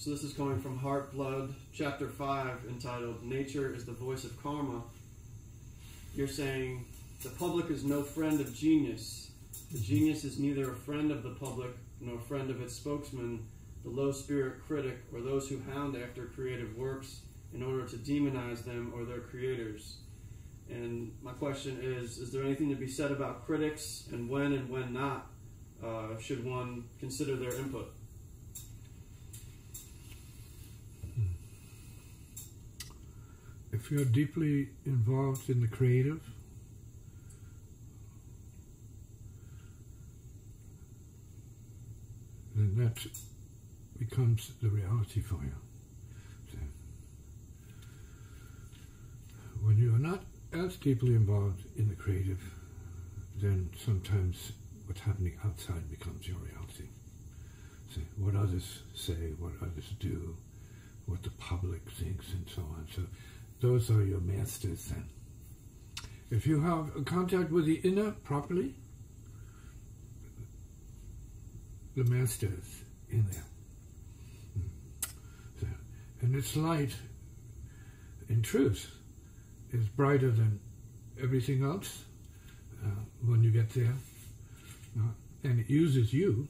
So this is coming from Heart Blood, chapter 5, entitled Nature is the Voice of Karma. You're saying the public is no friend of genius. The genius is neither a friend of the public nor a friend of its spokesman, the low spirit critic, or those who hound after creative works in order to demonize them or their creators. And my question is Is there anything to be said about critics and when and when not uh, should one consider their input? If you're deeply involved in the creative, then that becomes the reality for you. When you are not as deeply involved in the creative, then sometimes what's happening outside becomes your reality. What others say, what others do, what the public thinks, and so on. So those are your masters then. If you have contact with the inner properly, the masters in there. So, and its light, in truth, is brighter than everything else uh, when you get there. Uh, and it uses you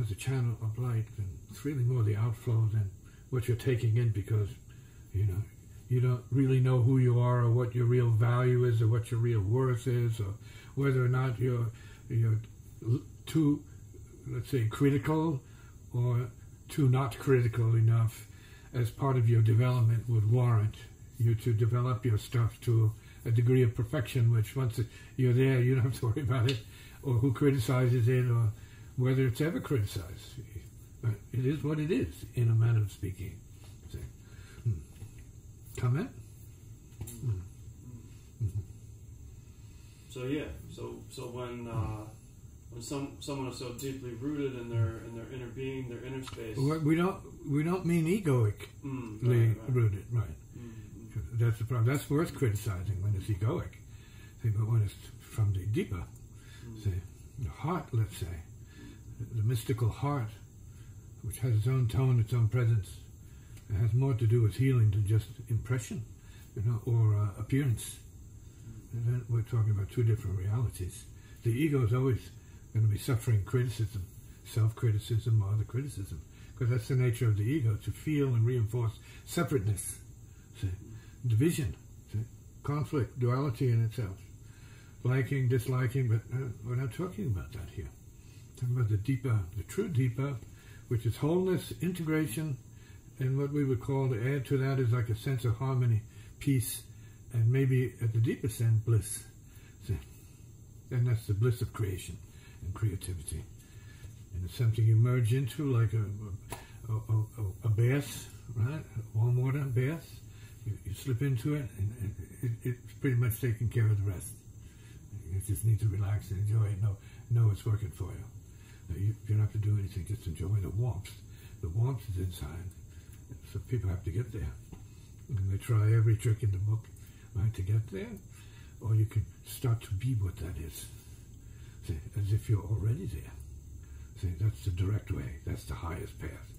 as a channel of light, and it's really more the outflow than what you're taking in because, you know, you don't really know who you are or what your real value is or what your real worth is or whether or not you're, you're too, let's say, critical or too not critical enough as part of your development would warrant you to develop your stuff to a degree of perfection, which once you're there, you don't have to worry about it, or who criticizes it, or whether it's ever criticized. It is what it is, in a manner of speaking. Hmm. Comment? Hmm. So yeah, so so when uh, when some someone is so deeply rooted in their in their inner being, their inner space. We don't we don't mean egoically Mm, right, right. rooted, right? Mm, That's the problem. That's worth criticizing when it's egoic. See, but when it's from the deeper, mm, see, the heart, let's say, the mystical heart, which has its own tone, its own presence, it has more to do with healing than just impression, you know, or uh, appearance. And we're talking about two different realities. The ego is always going to be suffering criticism, self-criticism, or other criticism, because that's the nature of the ego, to feel and reinforce separateness, see, division, see, conflict, duality in itself, liking, disliking, but uh, we're not talking about that here. We're talking about the deeper, the true deeper, which is wholeness, integration, and what we would call to add to that is like a sense of harmony, peace, and maybe at the deepest end, bliss. And that's the bliss of creation and creativity. And it's something you merge into like a, a, a, a- bath, right? Warm water bath. You, you slip into it, and, and it, it's pretty much taking care of the rest. You just need to relax and enjoy it. Know, know it's working for you. You. You don't have to do anything. Just enjoy the warmth. The warmth is inside. So people have to get there. And they try every trick in the book, right, to get there. Or you can start to be what that is. See, as if you're already there. See, that's the direct way. That's the highest path.